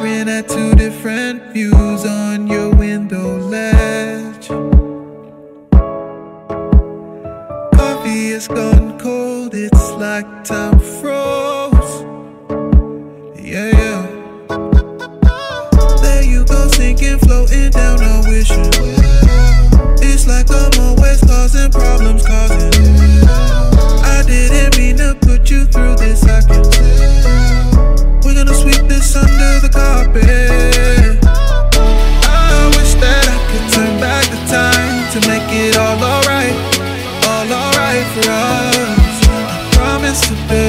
Looking at two different views on your window ledge. Coffee has gone cold, it's like time froze. Yeah, yeah. There you go, sinking, floating down, carpet. I wish that I could turn back the time to make it all alright, all alright for us. I promise to build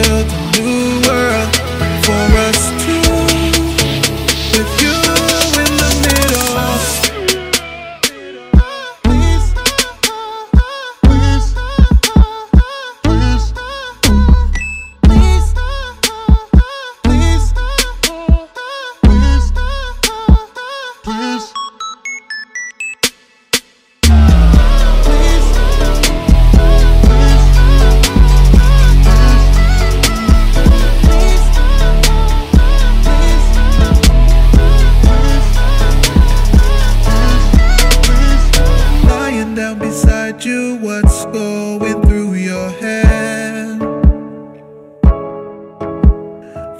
going through your head?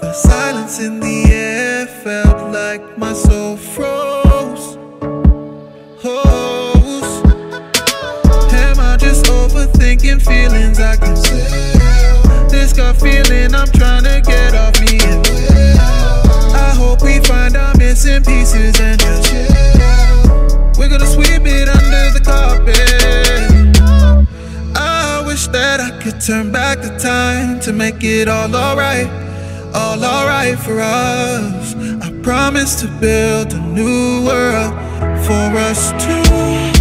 The silence in the air felt like my soul froze. Hoes. Am I just overthinking feelings I can feel? This gut feeling I'm trying to get off me. I hope we find our missing pieces could turn back the time to make it all alright, all alright for us. I promise to build a new world for us two.